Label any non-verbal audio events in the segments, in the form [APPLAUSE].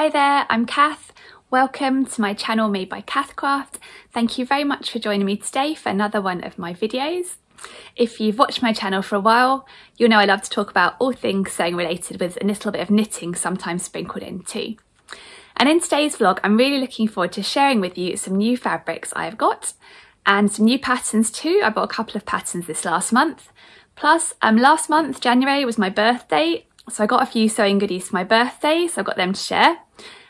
Hi there, I'm Cath. Welcome to my channel made by Cathcraft. Thank you very much for joining me today for another one of my videos. If you've watched my channel for a while, you'll know I love to talk about all things sewing related with a little bit of knitting sometimes sprinkled in too. And in today's vlog, I'm really looking forward to sharing with you some new fabrics I've got and some new patterns too. I bought a couple of patterns this last month. Plus, um, last month, January, was my birthday, so I got a few sewing goodies for my birthday, so I've got them to share.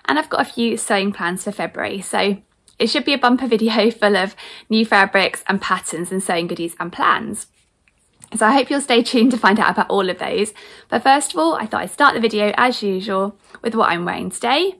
And I've got a few sewing plans for February, so it should be a bumper video [LAUGHS] full of new fabrics and patterns and sewing goodies and plans. So I hope you'll stay tuned to find out about all of those. But first of all, I thought I'd start the video as usual with what I'm wearing today.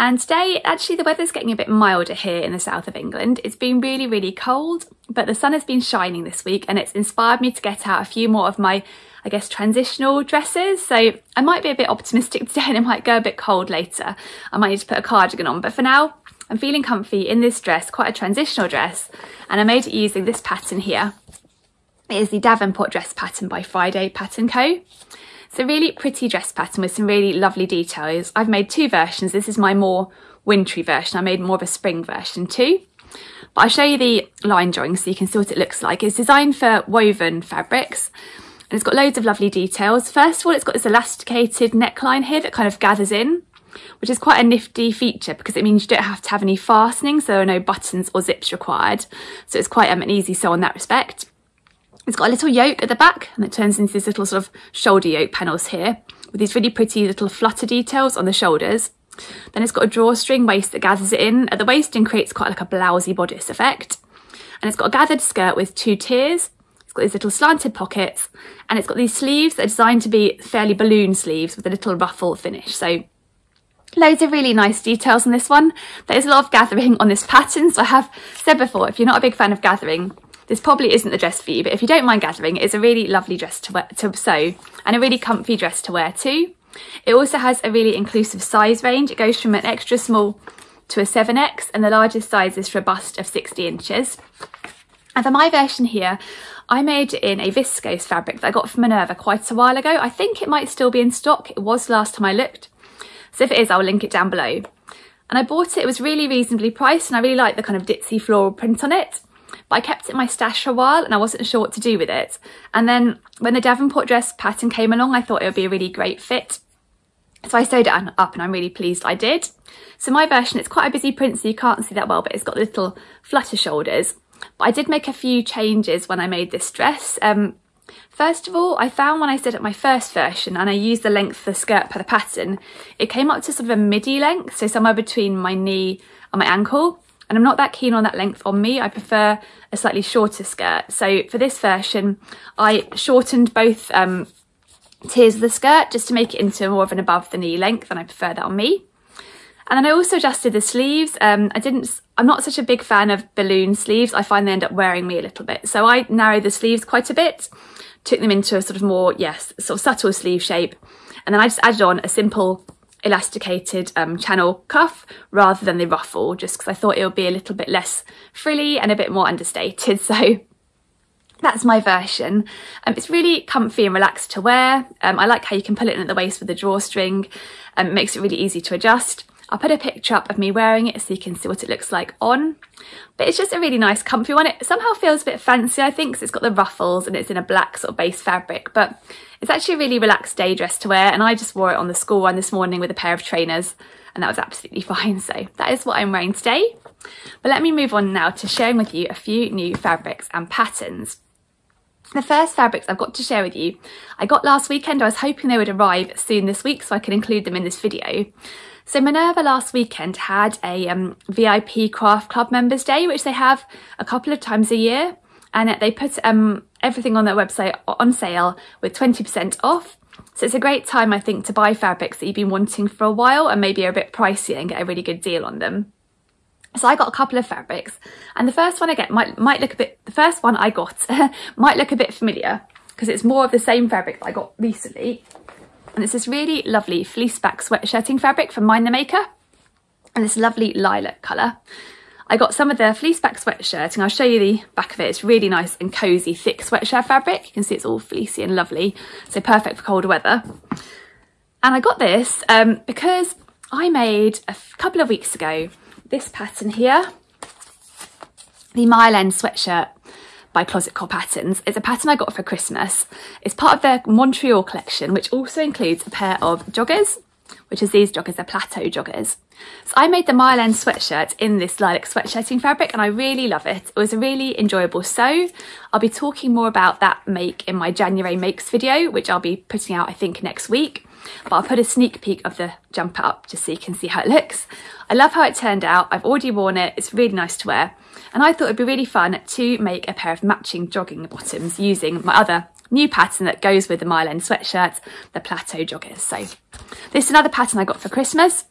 And today, actually, the weather's getting a bit milder here in the south of England. It's been really, really cold, but the sun has been shining this week and it's inspired me to get out a few more of my, I guess, transitional dresses. So I might be a bit optimistic [LAUGHS] today and it might go a bit cold later. I might need to put a cardigan on, but for now, I'm feeling comfy in this dress, quite a transitional dress, and I made it using this pattern here. It is the Davenport dress pattern by Friday Pattern Co. It's a really pretty dress pattern with some really lovely details. I've made two versions. This is my more wintry version. I made more of a spring version too. But I'll show you the line drawing so you can see what it looks like. It's designed for woven fabrics and it's got loads of lovely details. First of all, it's got this elasticated neckline here that kind of gathers in, which is quite a nifty feature because it means you don't have to have any fastening, so there are no buttons or zips required. So it's quite um, an easy sew in that respect. It's got a little yoke at the back and it turns into these little sort of shoulder yoke panels here with these really pretty little flutter details on the shoulders. Then it's got a drawstring waist that gathers it in at the waist and creates quite like a blousey bodice effect. And it's got a gathered skirt with two tiers. It's got these little slanted pockets and it's got these sleeves that are designed to be fairly balloon sleeves with a little ruffle finish. So loads of really nice details on this one. There's a lot of gathering on this pattern. So I have said before, if you're not a big fan of gathering, this probably isn't the dress for you, but if you don't mind gathering, it's a really lovely dress to, wear, to sew and a really comfy dress to wear too. It also has a really inclusive size range. It goes from an extra small to a 7X and the largest size is for a bust of 60 inches. And for my version here, I made it in a viscose fabric that I got from Minerva quite a while ago. I think it might still be in stock. It was last time I looked. So if it is, I'll link it down below. And I bought it, it was really reasonably priced and I really like the kind of ditzy floral print on it but I kept it in my stash for a while and I wasn't sure what to do with it. And then when the Davenport dress pattern came along, I thought it would be a really great fit. So I sewed it up and I'm really pleased I did. So my version, it's quite a busy print so you can't see that well, but it's got little flutter shoulders. But I did make a few changes when I made this dress. Um, First of all, I found when I set up my first version and I used the length of the skirt per the pattern, it came up to sort of a midi length, so somewhere between my knee and my ankle and I'm not that keen on that length on me. I prefer a slightly shorter skirt. So for this version, I shortened both um, tiers of the skirt just to make it into more of an above the knee length and I prefer that on me. And then I also adjusted the sleeves. Um, I didn't, I'm not such a big fan of balloon sleeves. I find they end up wearing me a little bit. So I narrowed the sleeves quite a bit, took them into a sort of more, yes, sort of subtle sleeve shape. And then I just added on a simple elasticated um, channel cuff rather than the ruffle just because I thought it would be a little bit less frilly and a bit more understated [LAUGHS] so that's my version. Um, it's really comfy and relaxed to wear. Um, I like how you can pull it in at the waist with a drawstring. Um, it makes it really easy to adjust. I'll put a picture up of me wearing it so you can see what it looks like on. But it's just a really nice comfy one. It somehow feels a bit fancy I think because it's got the ruffles and it's in a black sort of base fabric but it's actually a really relaxed day dress to wear and I just wore it on the school run this morning with a pair of trainers and that was absolutely [LAUGHS] fine. So that is what I'm wearing today. But let me move on now to sharing with you a few new fabrics and patterns. The first fabrics I've got to share with you, I got last weekend. I was hoping they would arrive soon this week so I could include them in this video. So Minerva last weekend had a um, VIP Craft Club Members Day, which they have a couple of times a year. And they put um, everything on their website on sale with 20% off. So it's a great time, I think, to buy fabrics that you've been wanting for a while and maybe are a bit pricey and get a really good deal on them. So I got a couple of fabrics and the first one I get might, might look a bit, the first one I got [LAUGHS] might look a bit familiar because it's more of the same fabric that I got recently and it's this really lovely fleece back sweatshirting fabric from Mind the Maker and this lovely lilac colour. I got some of the fleece back sweatshirt and I'll show you the back of it. It's really nice and cosy, thick sweatshirt fabric. You can see it's all fleecy and lovely, so perfect for colder weather. And I got this um, because I made a couple of weeks ago this pattern here, the Mile End sweatshirt by Closet Core Patterns. It's a pattern I got for Christmas. It's part of their Montreal collection, which also includes a pair of joggers, which is these joggers, they're plateau joggers. So I made the Mile End sweatshirt in this lilac sweatshirting fabric and I really love it. It was a really enjoyable sew. I'll be talking more about that make in my January makes video, which I'll be putting out I think next week. But I'll put a sneak peek of the jumper up just so you can see how it looks. I love how it turned out. I've already worn it. It's really nice to wear. And I thought it'd be really fun to make a pair of matching jogging bottoms using my other new pattern that goes with the Mile End sweatshirt, the plateau joggers. So this is another pattern I got for Christmas.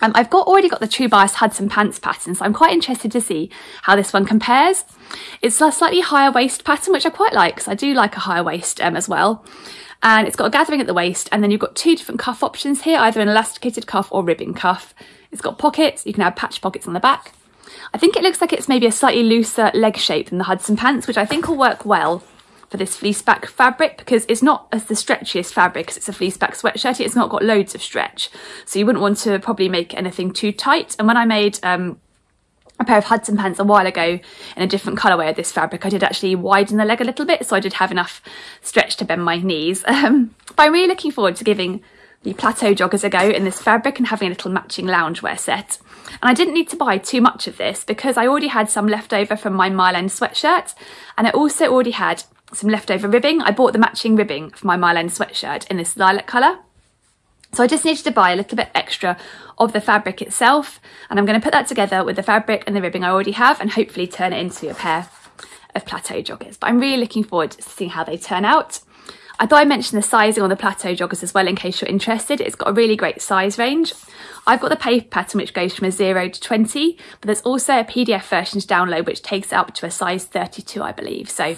Um, I've got already got the True Bias Hudson pants pattern, so I'm quite interested to see how this one compares. It's a slightly higher waist pattern, which I quite like, because I do like a higher waist um, as well. And it's got a gathering at the waist, and then you've got two different cuff options here, either an elasticated cuff or ribbing cuff. It's got pockets, you can add patch pockets on the back. I think it looks like it's maybe a slightly looser leg shape than the Hudson pants, which I think will work well for this fleece back fabric because it's not as the stretchiest fabric because it's a fleece back sweatshirt. It's not got loads of stretch. So you wouldn't want to probably make anything too tight. And when I made um, a pair of Hudson pants a while ago in a different colourway of this fabric, I did actually widen the leg a little bit. So I did have enough stretch to bend my knees. [LAUGHS] Um, but I'm really looking forward to giving the plateau joggers a go in this fabric and having a little matching loungewear set. And I didn't need to buy too much of this because I already had some left over from my Mile End sweatshirt and I also already had some leftover ribbing. I bought the matching ribbing for my Mile End sweatshirt in this lilac colour. So I just needed to buy a little bit extra of the fabric itself and I'm going to put that together with the fabric and the ribbing I already have and hopefully turn it into a pair of plateau joggers. But I'm really looking forward to seeing how they turn out. I thought I'd mention the sizing on the plateau joggers as well in case you're interested. It's got a really great size range. I've got the paper pattern which goes from a 0 to 20, but there's also a PDF version to download which takes it up to a size 32 I believe. So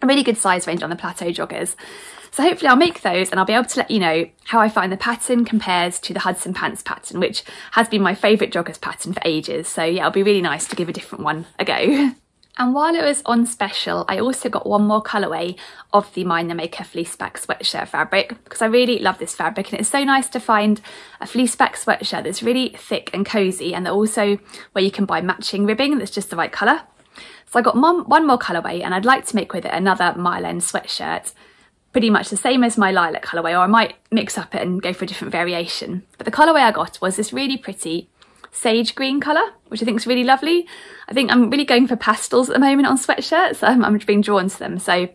a really good size range on the plateau joggers. So hopefully I'll make those and I'll be able to let you know how I find the pattern compares to the Hudson Pants pattern, which has been my favourite joggers pattern for ages. So yeah, it'll be really nice to give a different one a go. [LAUGHS] And while it was on special, I also got one more colourway of the Mind the Maker fleece back sweatshirt fabric because I really love this fabric and it's so nice to find a fleece back sweatshirt that's really thick and cosy and also where you can buy matching ribbing that's just the right colour. So I got one more colourway and I'd like to make with it another Mile End sweatshirt pretty much the same as my lilac colourway or I might mix up it and go for a different variation. But the colourway I got was this really pretty sage green colour, which I think is really lovely. I think I'm really going for pastels at the moment on sweatshirts. Um, [LAUGHS] I'm being drawn to them. So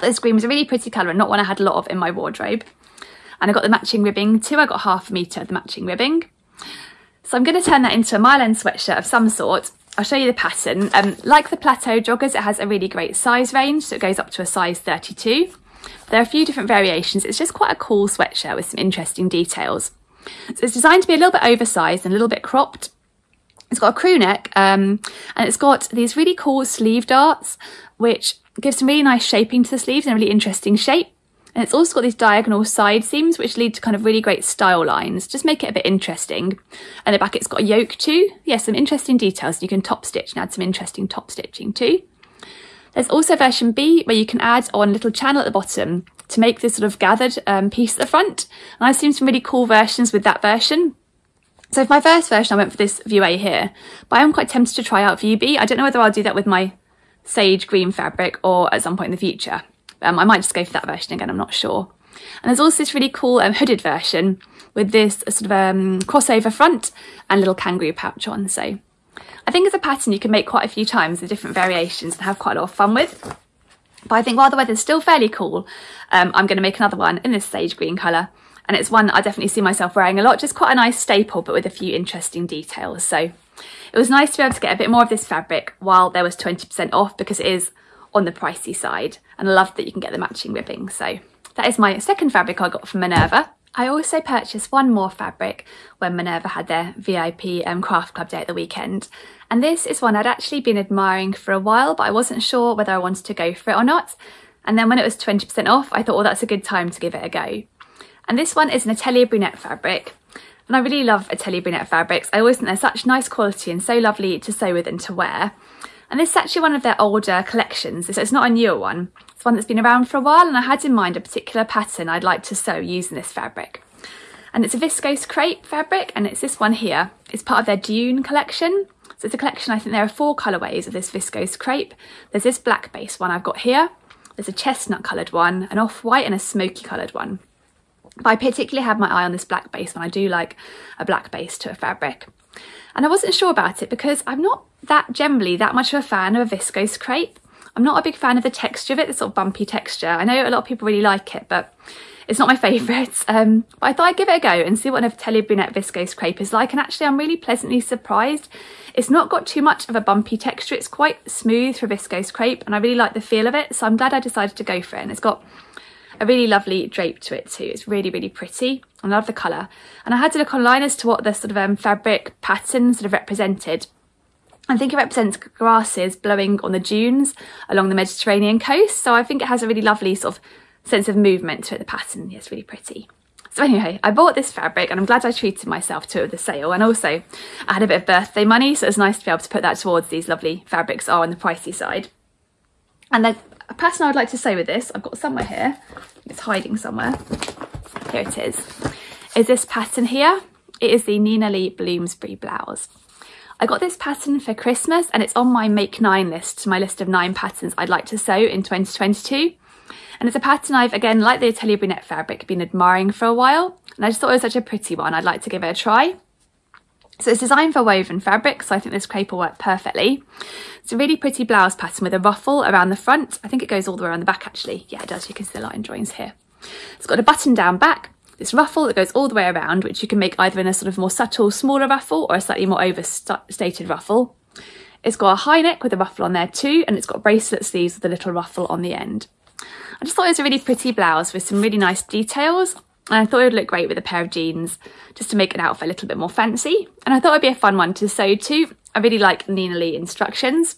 this green was a really pretty colour and not one I had a lot of in my wardrobe. And I got the matching ribbing too. I got half a metre of the matching ribbing. So I'm going to turn that into a Mile sweatshirt of some sort. I'll show you the pattern. Um, like the plateau joggers, it has a really great size range. So it goes up to a size 32. There are a few different variations. It's just quite a cool sweatshirt with some interesting details. So it's designed to be a little bit oversized and a little bit cropped. It's got a crew neck um, and it's got these really cool sleeve darts, which give some really nice shaping to the sleeves and a really interesting shape. And it's also got these diagonal side seams, which lead to kind of really great style lines. Just make it a bit interesting. And the back, it's got a yoke too. Yes, yeah, some interesting details. You can top stitch and add some interesting top stitching too. There's also version B where you can add on a little channel at the bottom to make this sort of gathered um, piece at the front. And I've seen some really cool versions with that version. So for my first version, I went for this view A here, but I am quite tempted to try out view B. I don't know whether I'll do that with my sage green fabric or at some point in the future. Um, I might just go for that version again, I'm not sure. And there's also this really cool um, hooded version with this sort of um, crossover front and little kangaroo pouch on. So I think it's a pattern you can make quite a few times with different variations and have quite a lot of fun with. But I think while the weather's still fairly cool, um, I'm going to make another one in this sage green colour. And it's one that I definitely see myself wearing a lot, just quite a nice staple, but with a few interesting details. So it was nice to be able to get a bit more of this fabric while there was 20% off because it is on the pricey side. And I love that you can get the matching ribbing. So that is my second fabric I got from Minerva. I also purchased one more fabric when Minerva had their VIP um, craft club day at the weekend. And this is one I'd actually been admiring for a while, but I wasn't sure whether I wanted to go for it or not. And then when it was 20% off, I thought, well, that's a good time to give it a go. And this one is an Atelier Brunette fabric. And I really love Atelier Brunette fabrics. I always think they're such nice quality and so lovely to sew with and to wear. And this is actually one of their older collections, so it's not a newer one. It's one that's been around for a while and I had in mind a particular pattern I'd like to sew using this fabric. and it's a viscose crepe fabric and it's this one here. It's part of their Dune collection. So it's a collection, I think there are four colourways of this viscose crepe. There's this black base one I've got here. There's a chestnut coloured one, an off-white and a smoky coloured one. But I particularly have my eye on this black base one. I do like a black base to a fabric. And I wasn't sure about it because I'm not that generally that much of a fan of a viscose crepe. I'm not a big fan of the texture of it, the sort of bumpy texture. I know a lot of people really like it, but it's not my [LAUGHS] favourite. Um, but I thought I'd give it a go and see what an Atelier Brunette viscose crepe is like. And actually, I'm really pleasantly surprised. It's not got too much of a bumpy texture. It's quite smooth for viscose crepe, and I really like the feel of it. So I'm glad I decided to go for it. And it's got a really lovely drape to it too. It's really, really pretty. I love the colour. And I had to look online as to what the sort of um, fabric pattern sort of represented. I think it represents grasses blowing on the dunes along the Mediterranean coast. So I think it has a really lovely sort of sense of movement to it. The pattern is really pretty. So anyway, I bought this fabric and I'm glad I treated myself to it with the sale. And also I had a bit of birthday money, so it's nice to be able to put that towards these lovely fabrics are on the pricey side. And the pattern I would like to say with this, I've got somewhere here, it's hiding somewhere. Here it is, is this pattern here. It is the Nina Lee Bloomsbury blouse. I got this pattern for Christmas and it's on my make nine list, my list of nine patterns I'd like to sew in 2022. And it's a pattern I've, again, like the Atelier Brunette fabric, been admiring for a while. And I just thought it was such a pretty one. I'd like to give it a try. So it's designed for woven fabric, so I think this crepe will work perfectly. It's a really pretty blouse pattern with a ruffle around the front. I think it goes all the way around the back actually. Yeah, it does. You can see the line drawings here. It's got a button down back, this ruffle that goes all the way around, which you can make either in a sort of more subtle, smaller ruffle or a slightly more overstated ruffle. It's got a high neck with a ruffle on there too, and it's got bracelet sleeves with a little ruffle on the end. I just thought it was a really pretty blouse with some really nice details. And I thought it would look great with a pair of jeans just to make an outfit a little bit more fancy. And I thought it'd be a fun one to sew too. I really like Nina Lee instructions.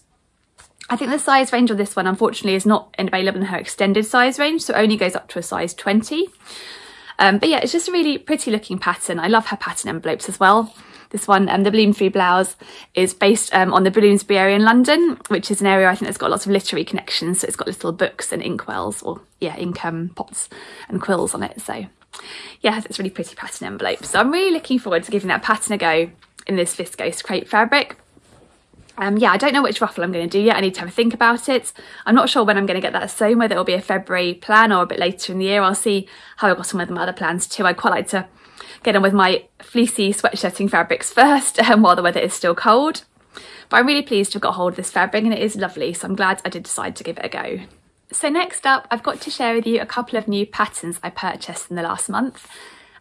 I think the size range of this one unfortunately is not available in her extended size range, so it only goes up to a size 20. Um, but yeah, it's just a really pretty looking pattern. I love her pattern envelopes as well. This one, um, the Bloomsbury blouse, is based um, on the Bloomsbury area in London, which is an area I think that's got lots of literary connections. So it's got little books and inkwells, or yeah, ink um, pots and quills on it. So yeah, it's really pretty pattern envelope. So I'm really looking forward to giving that pattern a go in this viscose crepe fabric. Um, yeah, I don't know which ruffle I'm going to do yet. I need to have a think about it. I'm not sure when I'm going to get that sewn, whether it'll be a February plan or a bit later in the year. I'll see how I've got some of my other plans too. I'd quite like to get on with my fleecy sweatshirting fabrics [LAUGHS] first um, while the weather is still cold. But I'm really pleased to have got hold of this fabric and it is lovely, so I'm glad I did decide to give it a go. So next up, I've got to share with you a couple of new patterns I purchased in the last month.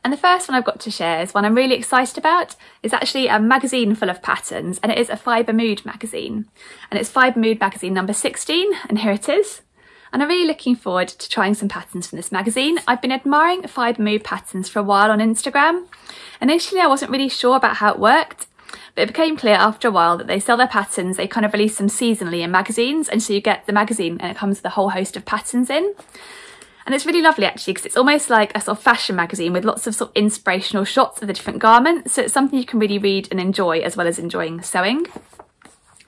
And the first one I've got to share is one I'm really excited about. It's actually a magazine full of patterns and it is a Fibre Mood magazine. And it's Fibre Mood magazine number 16 and here it is and I'm really looking forward to trying some patterns from this magazine. I've been admiring Fibre Mood patterns for a while on Instagram. Initially I wasn't really sure about how it worked, but it became clear after a while that they sell their patterns, they kind of release them seasonally in magazines, and so you get the magazine and it comes with a whole host of patterns in. And it's really lovely actually because it's almost like a sort of fashion magazine with lots of sort of inspirational shots of the different garments. So it's something you can really read and enjoy as well as enjoying sewing.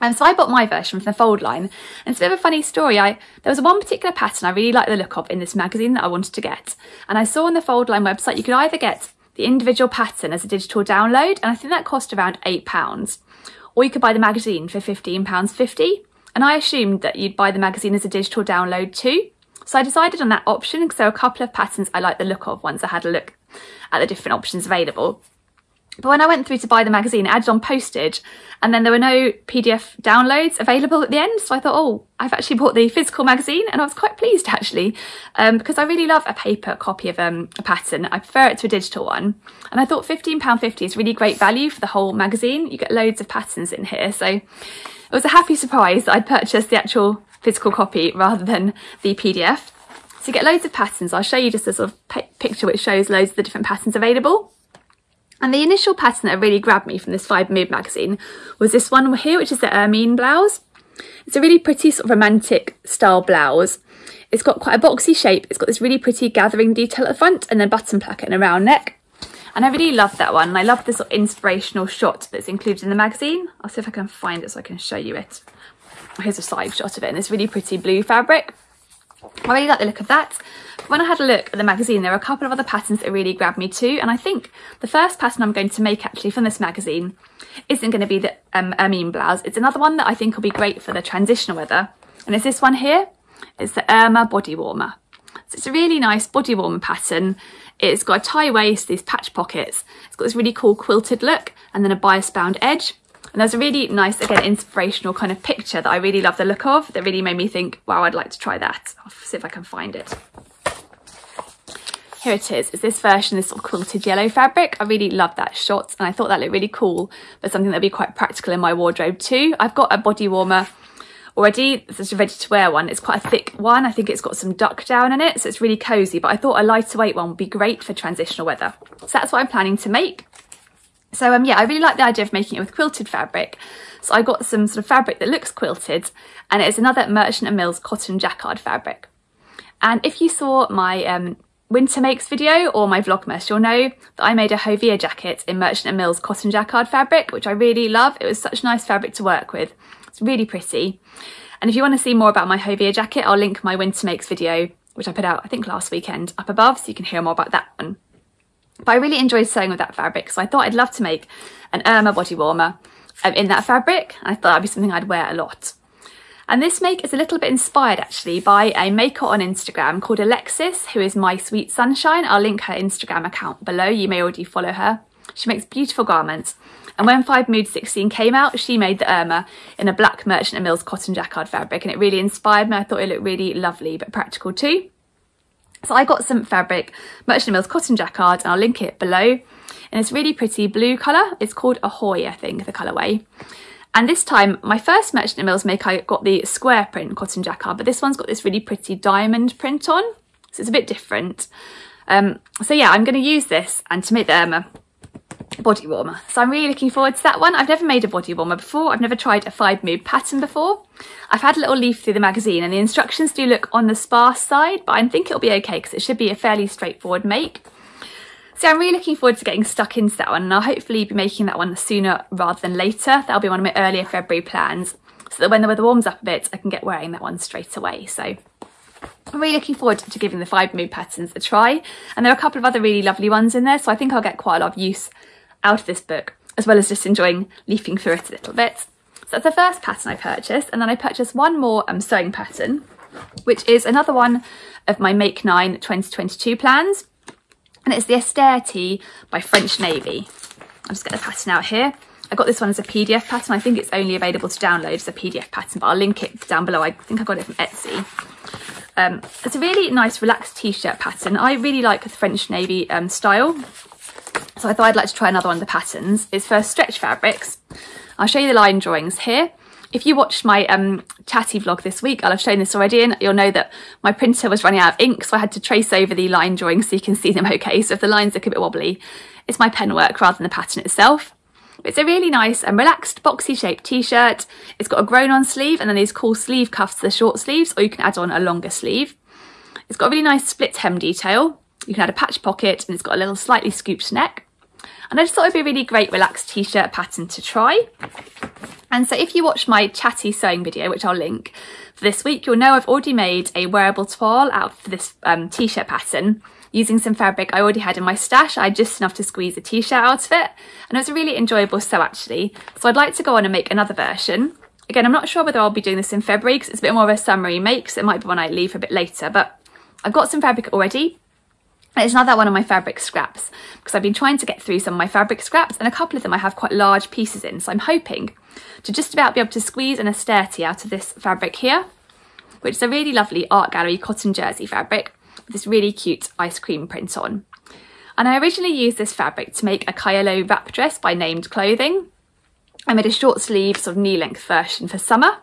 And so I bought my version from the fold line. And it's a bit of a funny story. I There was one particular pattern I really liked the look of in this magazine that I wanted to get. And I saw on the fold line website you could either get the individual pattern as a digital download, and I think that cost around £8. Or you could buy the magazine for £15.50. And I assumed that you'd buy the magazine as a digital download too. So I decided on that option because there were a couple of patterns I liked the look of once I had a look at the different options available. But when I went through to buy the magazine, it added on postage and then there were no PDF downloads available at the end. So I thought, oh, I've actually bought the physical magazine and I was quite pleased actually um, because I really love a paper copy of um, a pattern. I prefer it to a digital one. And I thought £15.50 is really great value for the whole magazine. You get loads of patterns in here. So it was a happy surprise that I'd purchased the actual physical copy rather than the PDF. So you get loads of patterns. I'll show you just a sort of picture which shows loads of the different patterns available. And the initial pattern that really grabbed me from this Fibre Mood magazine was this one here, which is the ermine blouse. It's a really pretty sort of romantic style blouse. It's got quite a boxy shape. It's got this really pretty gathering detail at the front and then button placket and a round neck. And I really love that one. And I love this sort of inspirational shot that's included in the magazine. I'll see if I can find it so I can show you it. Here's a side shot of it in this really pretty blue fabric. I really like the look of that. When I had a look at the magazine, there were a couple of other patterns that really grabbed me too. And I think the first pattern I'm going to make actually from this magazine isn't going to be the um, ermine blouse. It's another one that I think will be great for the transitional weather. And it's this one here. It's the Irma body warmer. So it's a really nice body warmer pattern. It's got a tie waist, these patch pockets. It's got this really cool quilted look and then a bias bound edge. And there's a really nice, again, inspirational kind of picture that I really love the look of that really made me think, wow, I'd like to try that. I'll see if I can find it. Here it is. It's this version, this sort of quilted yellow fabric. I really love that shot and I thought that looked really cool, but something that'd be quite practical in my wardrobe too. I've got a body warmer already. Is a ready to wear one. It's quite a thick one. I think it's got some duck down in it, so it's really cozy, but I thought a lighter weight one would be great for transitional weather. So that's what I'm planning to make. So um, yeah, I really like the idea of making it with quilted fabric. So I got some sort of fabric that looks quilted and it's another Merchant & Mills cotton jacquard fabric. And if you saw my um, winter makes video or my vlogmas you'll know that I made a Hovea jacket in Merchant & Mills cotton jacquard fabric which I really love it was such nice fabric to work with it's really pretty and if you want to see more about my Hovea jacket I'll link my winter makes video which I put out I think last weekend up above so you can hear more about that one but I really enjoyed sewing with that fabric so I thought I'd love to make an Irma body warmer um, in that fabric I thought that'd be something I'd wear a lot and this make is a little bit inspired actually by a maker on Instagram called Alexis, who is my sweet sunshine. I'll link her Instagram account below. You may already follow her. She makes beautiful garments. And when Fibre Mood 16 came out, she made the Irma in a black Merchant & Mills cotton jacquard fabric and it really inspired me. I thought it looked really lovely but practical too. So I got some fabric, Merchant Mills cotton jacquard, and I'll link it below. And it's really pretty blue colour. It's called Ahoy, I think, the colourway. And this time, my first Merchant Mills make, I got the square print cotton jacquard, but this one's got this really pretty diamond print on. So it's a bit different. Um, so yeah, I'm going to use this and to make the Irma body warmer. So I'm really looking forward to that one. I've never made a body warmer before. I've never tried a Fibre Mood pattern before. I've had a little leaf through the magazine and the instructions do look on the sparse side, but I think it'll be okay because it should be a fairly straightforward make. So I'm really looking forward to getting stuck into that one and I'll hopefully be making that one sooner rather than later. That'll be one of my earlier February plans so that when the weather warms up a bit I can get wearing that one straight away. So I'm really looking forward to giving the Fibre Mood patterns a try and there are a couple of other really lovely ones in there so I think I'll get quite a lot of use out of this book as well as just enjoying leafing through it a little bit. So that's the first pattern I purchased and then I purchased one more um, sewing pattern which is another one of my Make 9 2022 plans and it's the Tee by French Navy. I'm just get the pattern out here. I got this one as a PDF pattern. I think it's only available to download as a PDF pattern, but I'll link it down below. I think I got it from Etsy. Um, it's a really nice relaxed t-shirt pattern. I really like the French Navy um, style. So I thought I'd like to try another one of the patterns. It's for stretch fabrics. I'll show you the line drawings here. If you watched my um, chatty vlog this week, I'll have shown this already and you'll know that my printer was running out of ink so I had to trace over the line drawings so you can see them [LAUGHS] okay. So if the lines look a bit wobbly, it's my pen work rather than the pattern itself. It's a really nice and relaxed boxy shaped t-shirt. It's got a grown on sleeve and then these cool sleeve cuffs to the short sleeves or you can add on a longer sleeve. It's got a really nice split hem detail. You can add a patch pocket and it's got a little slightly scooped neck. And I just thought it'd be a really great relaxed t-shirt pattern to try. And so if you watch my chatty sewing video, which I'll link for this week, you'll know I've already made a wearable toile out for this um, t-shirt pattern using some fabric I already had in my stash. I just enough to squeeze a t-shirt out of it. And it was a really enjoyable sew actually. So I'd like to go on and make another version. Again, I'm not sure whether I'll be doing this in February because it's a bit more of a summery make, so it might be one I leave for a bit later, but I've got some fabric already it's another one of my fabric scraps because I've been trying to get through some of my fabric scraps and a couple of them I have quite large pieces in. So I'm hoping to just about be able to squeeze an Tee out of this fabric here, which is a really lovely art gallery cotton jersey fabric with this really cute ice cream print on. And I originally used this fabric to make a Kielo wrap dress by Named Clothing. I made a short sleeve sort of knee length version for summer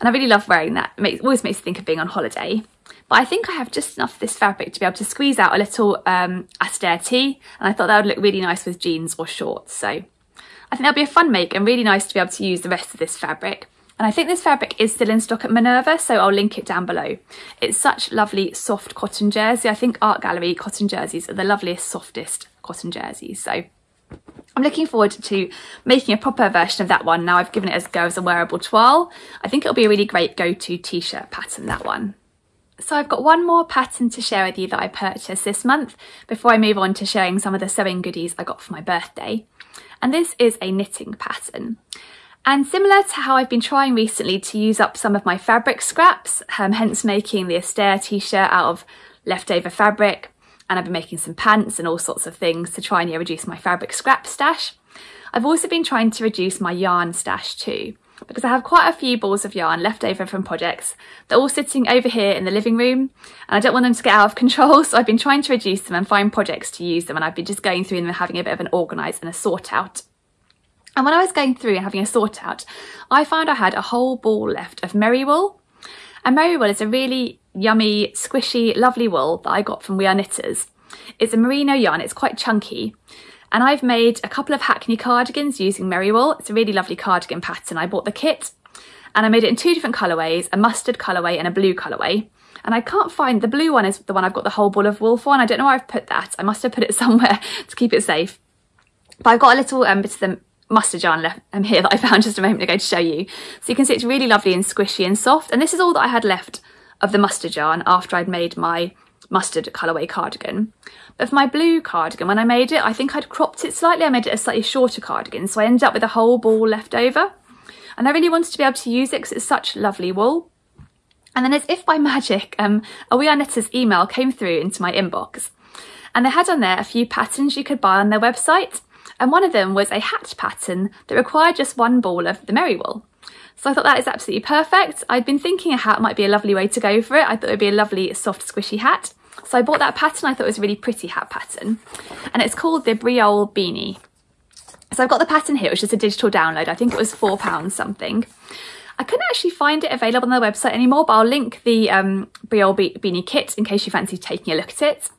and I really love wearing that. It always makes me think of being on holiday. But I think I have just enough of this fabric to be able to squeeze out a little um, Astair tee. And I thought that would look really nice with jeans or shorts. So I think that'll be a fun make and really nice to be able to use the rest of this fabric. And I think this fabric is still in stock at Minerva, so I'll link it down below. It's such lovely soft cotton jersey. I think Art Gallery cotton jerseys are the loveliest, softest cotton jerseys. So I'm looking forward to making a proper version of that one now I've given it as go as a wearable toile. I think it'll be a really great go-to t-shirt pattern, that one. So I've got one more pattern to share with you that I purchased this month before I move on to sharing some of the sewing goodies I got for my birthday. And this is a knitting pattern. And similar to how I've been trying recently to use up some of my fabric scraps, um, hence making the Astair t-shirt out of leftover fabric, and I've been making some pants and all sorts of things to try and yeah, reduce my fabric scrap stash. I've also been trying to reduce my yarn stash too, because I have quite a few balls of yarn left over from projects. They're all sitting over here in the living room and I don't want them to get out of [LAUGHS] control. So I've been trying to reduce them and find projects to use them. And I've been just going through them and having a bit of an organise and a sort out. And when I was going through and having a sort out, I found I had a whole ball left of Meriwool. And Meriwool is a really yummy, squishy, lovely wool that I got from We Are Knitters. It's a merino yarn, it's quite chunky. And I've made a couple of Hackney cardigans using Meriwool. It's a really lovely cardigan pattern. I bought the kit and I made it in two different colourways, a mustard colourway and a blue colourway. And I can't find, the blue one is the one I've got the whole ball of wool for and I don't know where I've put that. I must have put it [LAUGHS] somewhere to keep it safe. But I've got a little um, bit of the mustard yarn left um, here that I found [LAUGHS] just a moment ago to show you. So you can see it's really lovely and squishy and soft. And this is all that I had left of the mustard yarn after I'd made my mustard colourway cardigan. But for my blue cardigan, when I made it, I think I'd cropped it slightly. I made it a slightly shorter cardigan, so I ended up with a whole ball left over. And I really wanted to be able to use it because it's such lovely wool. And then as if by magic, um, a We Are Knitters email came through into my inbox. And they had on there a few patterns you could buy on their website. And one of them was a hat pattern that required just one ball of the Meriwool. So I thought that is absolutely perfect. I'd been thinking a hat might be a lovely way to go for it. I thought it would be a lovely soft squishy hat. So I bought that pattern. I thought it was a really pretty hat pattern. And it's called the Briol Beanie. So I've got the pattern here, which is a digital download. I think it was £4 something. I couldn't actually find it available on their website anymore, but I'll link the um, Briol Be Beanie kit in case you fancy taking a look at it.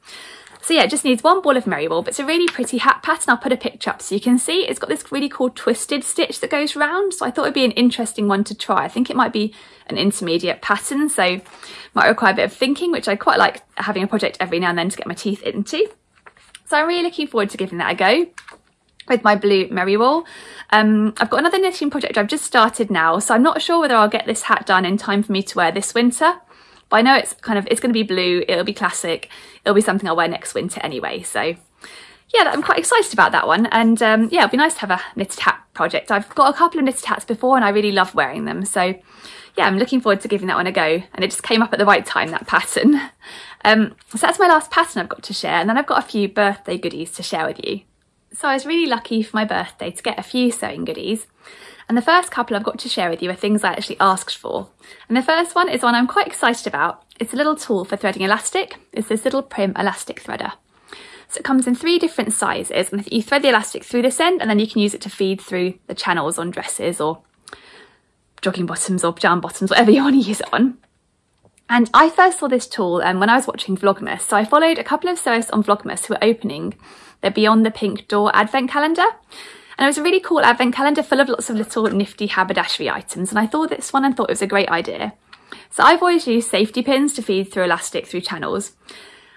So yeah, it just needs one ball of Meriwool, but it's a really pretty hat pattern. I'll put a picture up so you can see. It's got this really cool twisted stitch that goes round. So I thought it'd be an interesting one to try. I think it might be an intermediate pattern, so might require a bit of thinking, which I quite like having a project every now and then to get my teeth into. So I'm really looking forward to giving that a go with my blue Meriwool. Um, I've got another knitting project I've just started now, so I'm not sure whether I'll get this hat done in time for me to wear this winter. But I know it's kind of, it's going to be blue, it'll be classic, it'll be something I'll wear next winter anyway. So yeah, I'm quite excited about that one. And um, yeah, it'll be nice to have a knitted hat project. I've got a couple of knitted hats before and I really love wearing them. So yeah, I'm looking forward to giving that one a go. And it just came up at the right time, that pattern. [LAUGHS] Um, so that's my last pattern I've got to share. And then I've got a few birthday goodies to share with you. So I was really lucky for my birthday to get a few sewing goodies. And the first couple I've got to share with you are things I actually asked for. And the first one is one I'm quite excited about. It's a little tool for threading elastic. It's this little Prym elastic threader. So it comes in three different sizes and you thread the elastic through this end and then you can use it to feed through the channels on dresses or jogging bottoms or jam bottoms, whatever you want to use it on. And I first saw this tool um, when I was watching Vlogmas. So I followed a couple of sewists on Vlogmas who were opening their Beyond the Pink Door advent calendar. And it was a really cool advent calendar full of lots of little nifty haberdashery items. And I thought this one and thought it was a great idea. So I've always used safety pins to feed through elastic through channels.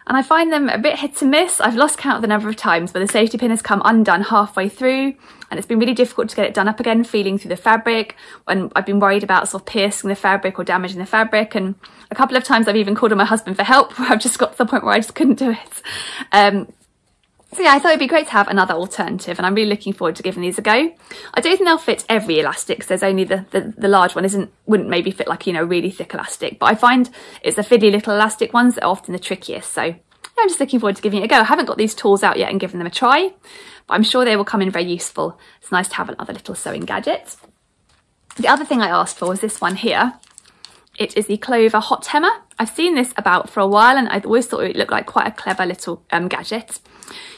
And I find them a bit hit and miss. I've lost count of the number of times where the safety pin has come undone halfway through and it's been really difficult to get it done up again, feeling through the fabric And I've been worried about sort of piercing the fabric or damaging the fabric. And a couple of times I've even called on my husband for help [LAUGHS] where I've just got to the point where I just couldn't do it. Um, so yeah, I thought it'd be great to have another alternative and I'm really looking forward to giving these a go. I don't think they'll fit every elastic because there's only the, the, the, large one isn't wouldn't maybe fit like, you know, really thick elastic. But I find it's the fiddly little elastic ones that are often the trickiest. So yeah, I'm just looking forward to giving it a go. I haven't got these tools out yet and given them a try, but I'm sure they will come in very useful. It's nice to have another little sewing gadget. The other thing I asked for was this one here. It is the Clover Hot Hemmer. I've seen this about for a while and I've always thought it looked like quite a clever little um, gadget.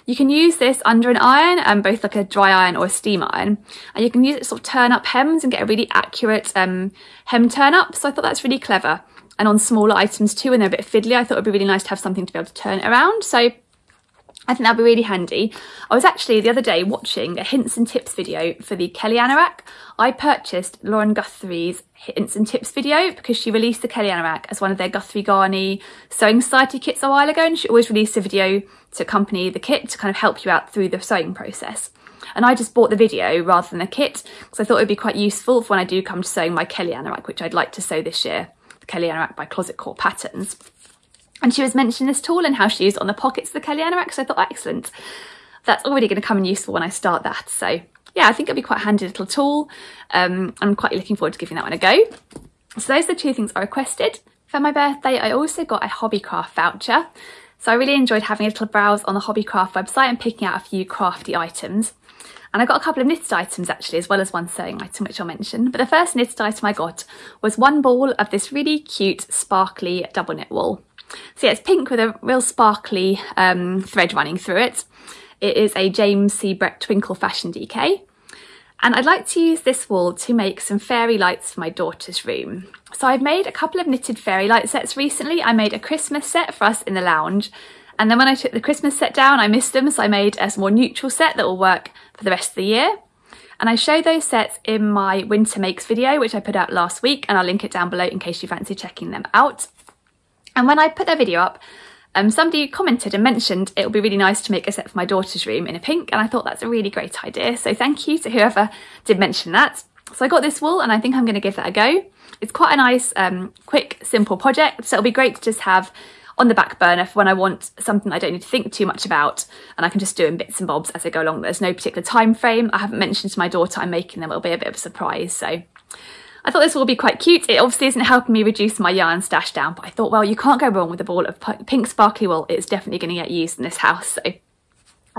You can use this under an iron, um, both like a dry iron or a steam iron, and you can use it to sort of turn up hems and get a really accurate um, hem turn up. So I thought that's really clever. And on smaller items too, and they're a bit fiddly, I thought it'd be really nice to have something to be able to turn it around. So I think that'd be really handy. I was actually the other day watching a hints and tips video for the Kelly Anorak. I purchased Lauren Guthrie's hints and tips video because she released the Kelly Anorak as one of their Guthrie Ghani Sewing Society kits a while ago and she always released a video to accompany the kit to kind of help you out through the sewing process. And I just bought the video rather than the kit because I thought it would be quite useful for when I do come to sewing my Kelly Anorak, which I'd like to sew this year. The Kelly Anorak by Closet Core Patterns. And she was mentioning this tool and how she used it on the pockets of the Kelly Anorak, so I thought, excellent. That's already going to come in useful when I start that. So yeah, I think it'll be quite a handy little tool. Um, I'm quite looking forward to giving that one a go. So those are the two things I requested. For my birthday, I also got a Hobbycraft voucher. So I really enjoyed having a little browse on the Hobbycraft website and picking out a few crafty items. And I got a couple of knitted items actually, as well as one sewing item, which I'll mention. But the first knitted item I got was one ball of this really cute, sparkly double knit wool. So yeah, it's pink with a real sparkly um, thread running through it. It is a James C. Brett Twinkle Fashion DK. And I'd like to use this wool to make some fairy lights for my daughter's room. So I've made a couple of knitted fairy light sets recently. I made a Christmas set for us in the lounge. And then when I took the Christmas set down, I missed them. So I made a more neutral set that will work for the rest of the year. And I show those sets in my winter makes video, which I put out last week. And I'll link it down below in case you fancy checking them out. And when I put that video up, um, somebody commented and mentioned it would be really nice to make a set for my daughter's room in a pink and I thought that's a really great idea. So thank you to whoever did mention that. So I got this wool and I think I'm going to give that a go. It's quite a nice, um, quick, simple project. So it'll be great to just have on the back burner for when I want something I don't need to think too much about and I can just do in bits and bobs as I go along. There's no particular time frame. I haven't mentioned to my daughter I'm making them. It'll be a bit of a surprise. So I thought this will be quite cute. It obviously isn't helping me reduce my yarn stash down, but I thought, well, you can't go wrong with a ball of pink sparkly wool. It's definitely going to get used in this house. So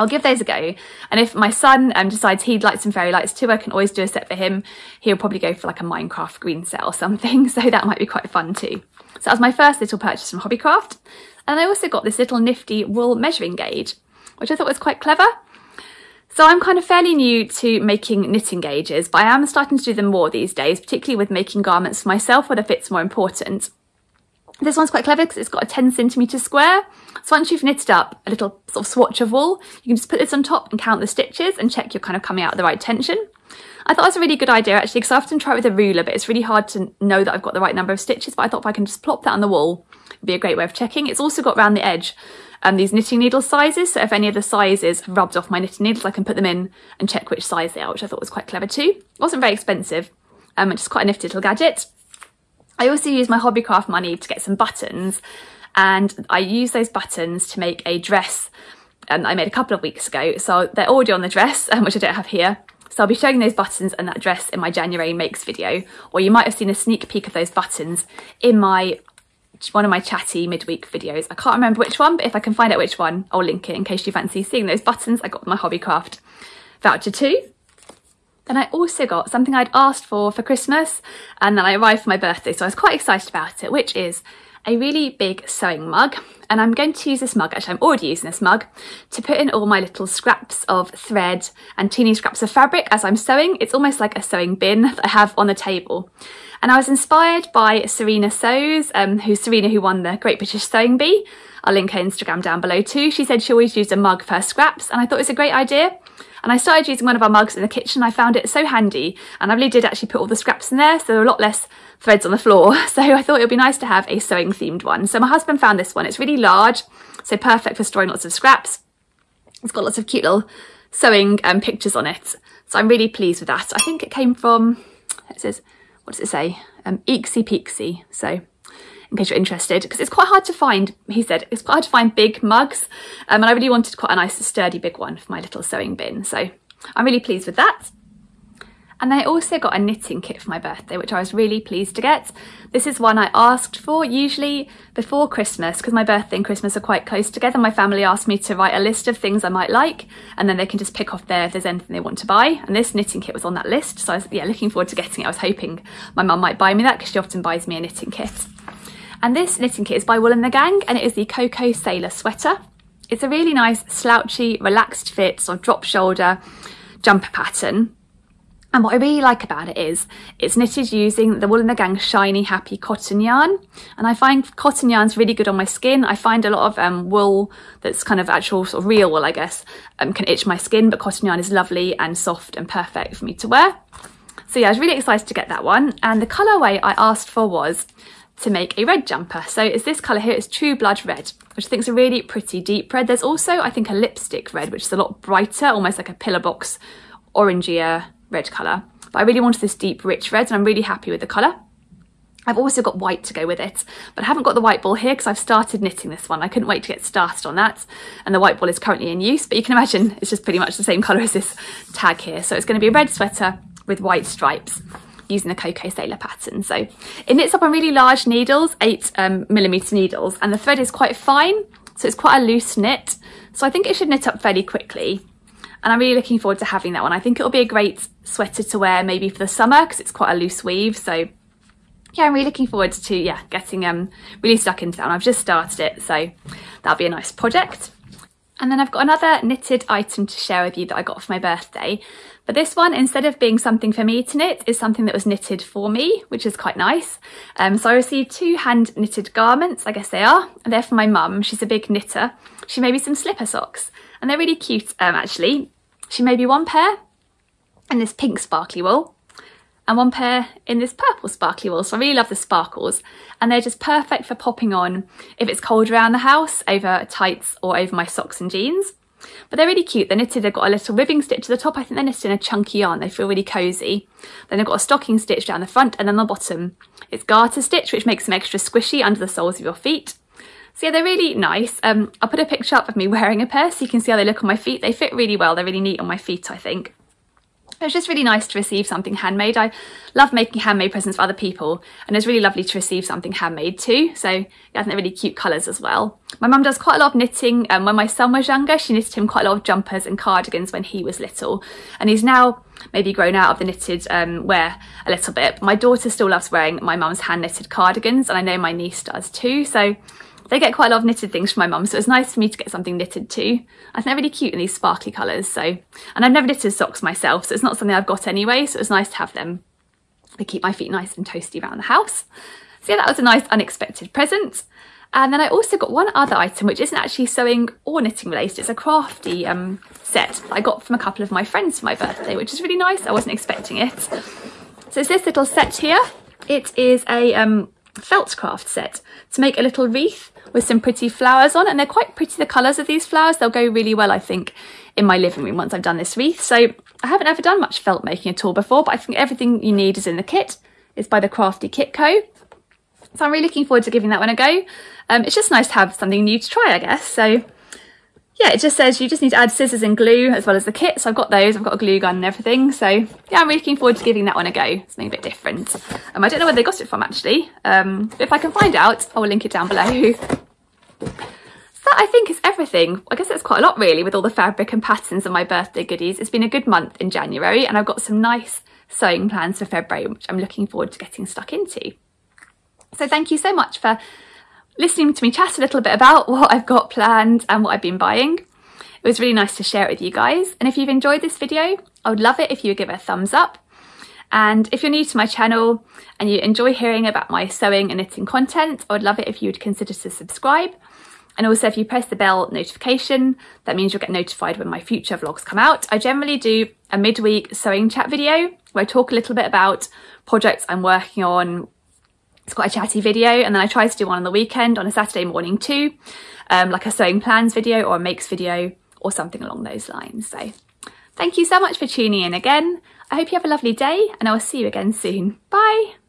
I'll give those a go. And if my son um, decides he'd like some fairy lights too, I can always do a set for him. He'll probably go for like a Minecraft green set or something. [LAUGHS] So that might be quite fun too. So that was my first little purchase from Hobbycraft. And I also got this little nifty wool measuring gauge, which I thought was quite clever. So I'm kind of fairly new to making knitting gauges, but I am starting to do them more these days, particularly with making garments for myself where the fit's more important. This one's quite clever because it's got a 10 centimetre square. So once you've knitted up a little sort of swatch of wool, you can just put this on top and count the stitches and check you're kind of coming out at the right tension. I thought it was a really good idea actually because I often try it with a ruler but it's really hard to know that I've got the right number of stitches but I thought if I can just plop that on the wall it'd be a great way of checking. It's also got round the edge um, these knitting needle sizes. So if any of the sizes have rubbed off my knitting needles, I can put them in and check which size they are, which I thought was quite clever too. It wasn't very expensive, um, just quite a nifty little gadget. I also used my Hobbycraft money to get some buttons and I use those buttons to make a dress um, I made a couple of weeks ago. So they're already on the dress, um, [LAUGHS] which I don't have here. So I'll be showing those buttons and that dress in my January makes video, or you might have seen a sneak peek of those buttons in my one of my chatty midweek videos. I can't remember which one, but if I can find out which one, I'll link it in case you fancy seeing those buttons I got my Hobbycraft voucher too. Then I also got something I'd asked for for Christmas and then I arrived for my birthday, so I was quite excited about it, which is a really big sewing mug and I'm going to use this mug, actually I'm already using this mug, to put in all my little scraps of thread and teeny scraps of fabric as I'm sewing. It's almost like a sewing bin that I have on the table. And I was inspired by Serena Sews, um, who's Serena who won the Great British Sewing Bee. I'll link her Instagram down below too. She said she always used a mug for her scraps and I thought it was a great idea. And I started using one of our mugs in the kitchen. I found it so handy and I really did actually put all the scraps in there. So there were a lot less threads on the floor. [LAUGHS] So I thought it would be nice to have a sewing themed one. So my husband found this one. It's really large, so perfect for storing lots of scraps. It's got lots of cute little sewing um, pictures on it. So I'm really pleased with that. I think it came from, it says, what does it say? Um, Eeksie Peeksie. So in case you're interested, because it's quite hard to find, he said, it's quite hard to find big mugs. Um, and I really wanted quite a nice sturdy big one for my little sewing bin. So I'm really pleased with that. And then I also got a knitting kit for my birthday, which I was really pleased to get. This is one I asked for usually before Christmas, because my birthday and Christmas are quite close together. My family asked me to write a list of things I might like, and then they can just pick off there if there's anything they want to buy. And this knitting kit was on that list, so I was yeah, looking forward to getting it. I was hoping my mum might buy me that, because she often buys me a knitting kit. And this knitting kit is by Wool and the Gang, and it is the Coco Sailor Sweater. It's a really nice, slouchy, relaxed fit, sort of drop shoulder jumper pattern. And what I really like about it is it's knitted using the Wool and the Gang Shiny Happy cotton yarn. And I find cotton yarn's really good on my skin. I find a lot of um, wool that's kind of actual sort of real wool, I guess, um, can itch my skin, but cotton yarn is lovely and soft and perfect for me to wear. So yeah, I was really excited to get that one. And the colourway I asked for was to make a red jumper. So it's this colour here, it's True Blood Red, which I think is a really pretty deep red. There's also, I think, a lipstick red, which is a lot brighter, almost like a pillar box orangier red colour. But I really wanted this deep, rich red, and I'm really happy with the colour. I've also got white to go with it, but I haven't got the white ball here because I've started knitting this one. I couldn't wait to get started on that. And the white ball is currently in use, but you can imagine it's just pretty much the same colour as this tag here. So it's going to be a red sweater with white stripes using the Coco Sailor pattern. So it knits up on really large needles, eight um, millimetre needles, and the thread is quite fine. So it's quite a loose knit. So I think it should knit up fairly quickly. And I'm really looking forward to having that one. I think it'll be a great sweater to wear maybe for the summer because it's quite a loose weave. So yeah, I'm really looking forward to yeah getting um really stuck into that. And I've just started it, so that'll be a nice project. And then I've got another knitted item to share with you that I got for my birthday. But this one, instead of being something for me to knit, is something that was knitted for me, which is quite nice. Um, so I received two hand knitted garments, I guess they are, and they're for my mum. She's a big knitter. She made me some slipper socks, and they're really cute, um, actually. She made me one pair in this pink sparkly wool, and one pair in this purple sparkly wool. So I really love the sparkles and they're just perfect for popping on if it's cold around the house over tights or over my socks and jeans. But they're really cute. They're knitted, they've got a little ribbing stitch to the top. I think they're knitted in a chunky yarn. They feel really cosy. Then they've got a stocking stitch down the front and then the bottom it's garter stitch, which makes them extra squishy under the soles of your feet. So yeah, they're really nice. Um, I'll put a picture up of me [LAUGHS] wearing a pair so you can see how they look on my feet. They fit really well. They're really neat on my feet, I think. It was just really nice to receive something handmade. I love making handmade presents for other people and it's really lovely to receive something handmade too. So yeah, I think they're really cute colours as well. My mum does quite a lot of knitting. Um, when my son was younger, she knitted him quite a lot of jumpers and cardigans when he was little. And he's now maybe grown out of the knitted um, wear a little bit. My daughter still loves wearing my mum's hand knitted cardigans and I know my niece does too. So they get quite a lot of knitted things from my mum, so it's nice for me to get something knitted too. I think they're really cute in these sparkly colours, so and I've never knitted socks myself, so it's not something I've got anyway, so it's nice to have them. They keep my feet nice and toasty around the house. So yeah, that was a nice unexpected present. And then I also got one other item, which isn't actually sewing or knitting related. It's a crafty um, set that I got from a couple of my friends for my birthday, which is really nice. I wasn't expecting it. So it's this little set here. It is a um, felt craft set to make a little wreath with some pretty flowers on and they're quite pretty the colours of these flowers. They'll go really well I think in my living room once I've done this wreath. So I haven't ever done much felt making at all before but I think everything you need is in the kit. It's by the Crafty Kit Co. So I'm really looking forward to giving that one a go. Um, it's just nice to have something new to try I guess. So yeah, it just says you just need to add scissors and glue as well as the kit. So I've got those, I've got a glue gun and everything. So yeah, I'm really looking forward to giving that one a go. Something a bit different. Um, I don't know where they got it from actually. Um, but if I can find out, I will link it down below. [LAUGHS] So that I think is everything. I guess that's quite a lot really with all the fabric and patterns and my birthday goodies. It's been a good month in January and I've got some nice sewing plans for February, which I'm looking forward to getting stuck into. So thank you so much for listening to me chat a little bit about what I've got planned and what I've been buying. It was really nice to share it with you guys. And if you've enjoyed this video, I would love it if you would give it a thumbs up. And if you're new to my channel and you enjoy hearing about my sewing and knitting content, I would love it if you would consider to subscribe. And also if you press the bell notification, that means you'll get notified when my future vlogs come out. I generally do a midweek sewing chat video where I talk a little bit about projects I'm working on, it's quite a chatty video and then I try to do one on the weekend on a Saturday morning too, um, like a sewing plans video or a makes video or something along those lines. So thank you so much for tuning in again. I hope you have a lovely day and I will see you again soon. Bye!